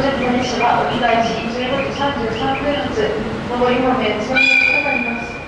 準電車は折り返15時33分発上り方面通行となります。